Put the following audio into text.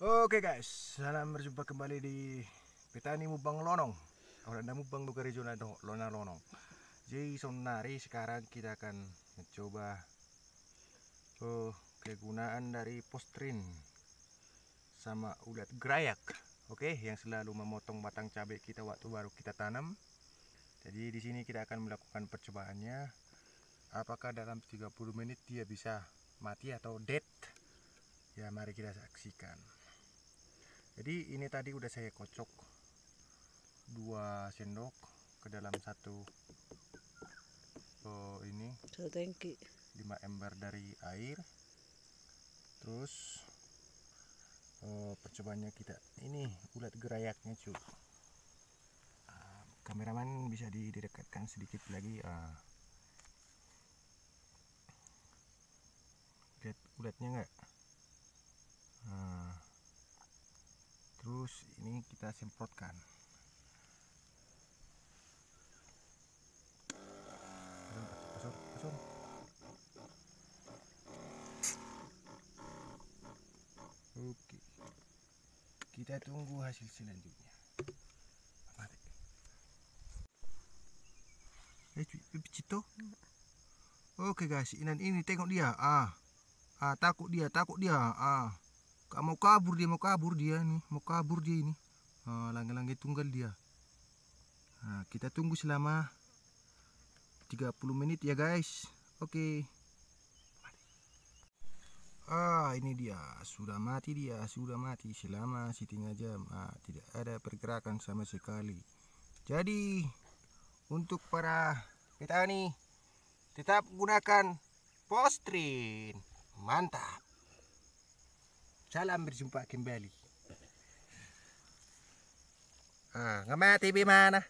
Oke guys, salam berjumpa kembali di Petani Mubang Lonong. Orang anda Mubang bukan do Lona Lonong. Jadi sonari sekarang kita akan mencoba oh, kegunaan dari postrin sama ulat gerayak. Oke, yang selalu memotong batang cabai kita waktu baru kita tanam. Jadi di sini kita akan melakukan percobaannya. Apakah dalam 30 menit dia bisa mati atau dead? Ya, mari kita saksikan jadi ini tadi udah saya kocok dua sendok ke dalam satu oh, ini. Satu tangki. 5 ember dari air. Terus oh, percobaannya kita ini ulat gerayaknya cu. Uh, kameraman bisa didekatkan sedikit lagi uh. lihat ulatnya enggak uh terus ini kita semprotkan. Oke. Kita tunggu hasil selanjutnya. Eh cito oke guys. Ini ini tengok dia. Ah. Ah takut dia takut dia. Ah mau kabur dia mau kabur dia nih mau kabur dia ini. Oh, langit-langit tunggal dia. Nah, kita tunggu selama 30 menit ya guys. Oke. Okay. ah ini dia. Sudah mati dia sudah mati. Selama setengah jam ah, tidak ada pergerakan sama sekali. Jadi untuk para petani tetap gunakan postrin mantap Salam berjumpa kembali. Ah, ngamati bimana?